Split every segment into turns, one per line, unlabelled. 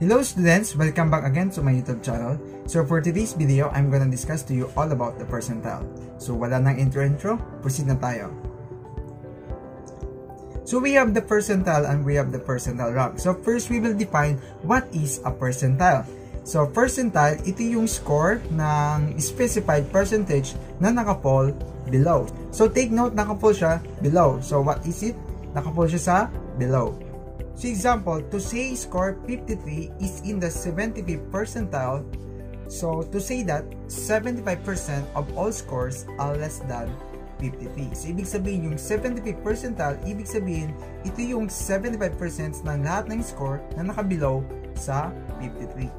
Hello students! Welcome back again to my YouTube channel. So for today's video, I'm gonna discuss to you all about the percentile. So wala nang intro-intro, proceed na tayo. So we have the percentile and we have the percentile rank. So first, we will define what is a percentile. So percentile, ito yung score ng specified percentage na nakapol below. So take note, nakapol siya below. So what is it? Nakapol siya sa below. So example, to say score 53 is in the 75th percentile, so to say that 75% of all scores are less than 53. So ibig sabihin yung 75th percentile, ibig sabihin ito yung 75% ng lahat ng score na nakabelow sa 53.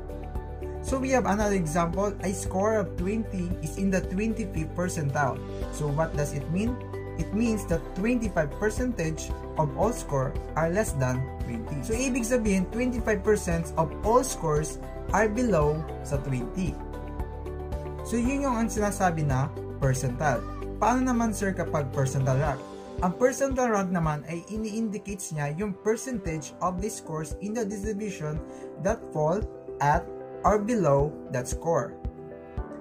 So we have another example, a score of 20 is in the 25th percentile. So what does it mean? It means that 25 percentage of all score are less than 20. So, ibig sabihin, 25% of all scores are below sa 20. So, yun yung ang sinasabi na percentile. Paano naman sir kapag percentile rank? Ang percentile rank naman ay ini-indicates niya yung percentage of the scores in the distribution that fall at or below that score.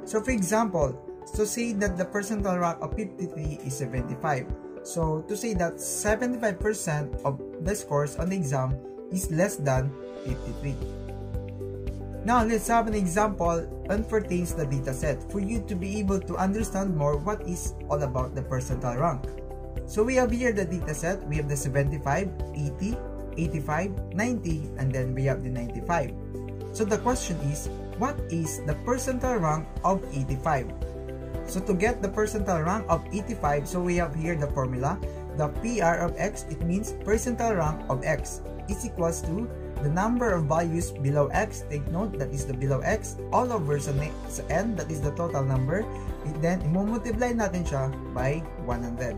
So for example, so say that the percentile rank of 53 is 75. So to say that 75% of the scores on the exam is less than 53. Now let's have an example and pertains the dataset for you to be able to understand more what is all about the percentile rank. So we have here the dataset, we have the 75, 80, 85, 90, and then we have the 95. So the question is, what is the percentile rank of 85? So to get the percentile rank of 85, so we have here the formula. The PR of x, it means percentile rank of x is equals to the number of values below x, take note that is the below x, all over sa, n, that is the total number, and then imumultiply natin siya by 100.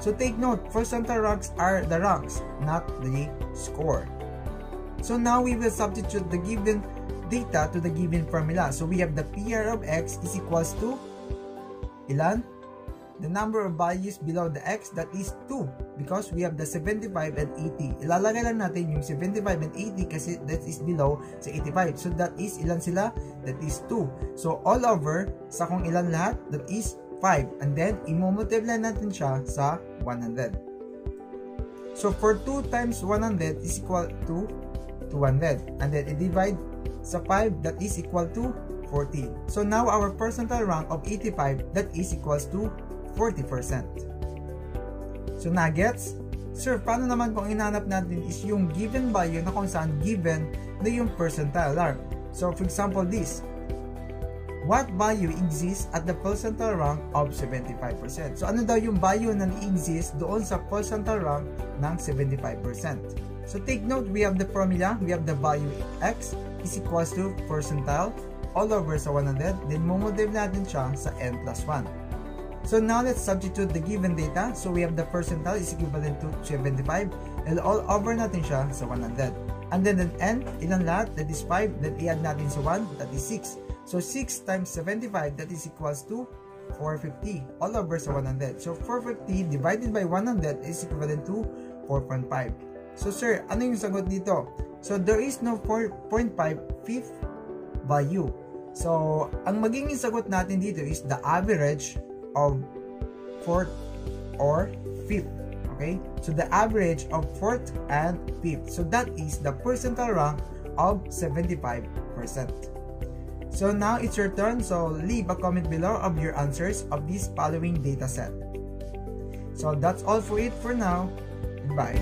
So take note, percentile ranks are the ranks, not the score. So now we will substitute the given data to the given formula. So we have the PR of x is equals to ilan? The number of values below the x that is 2 because we have the 75 and 80. Ilalagay lang natin yung 75 and 80 kasi that is below sa 85. So that is ilan sila? That is 2. So all over sa kung ilan lahat? That is 5. And then imumultiply natin siya sa 100. So for 2 times 100 is equal to 200. And then i-divide sa 5 that is equal to 14. So now our percentile rank of 85 that is equals to 40%. So nuggets, sir, paano naman kung inanap natin is yung given value na kung saan given na yung percentile rank. So for example this, what value exists at the percentile rank of 75%? So ano daw yung value na exist doon sa percentile rank ng 75%? So take note, we have the formula, we have the value x is equals to percentile all over sa 100, then mumultiply natin siya sa n plus 1. So now let's substitute the given data. So we have the percentile is equivalent to 75 and all over natin siya sa 100. And then the n, ilan lahat? That is 5. Then i-add natin sa 1, that is 6. So 6 times 75, that is equals to 450 all over sa 100. So 450 divided by 100 is equivalent to 4.5. So sir, ano yung sagot dito? So there is no 4.5 fifth value. So, ang magiging sagot natin dito is the average of fourth or fifth. Okay? So, the average of fourth and fifth. So, that is the percentile rank of 75%. So, now it's your turn. So, leave a comment below of your answers of this following data set. So, that's all for it for now. Bye.